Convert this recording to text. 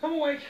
Come awake.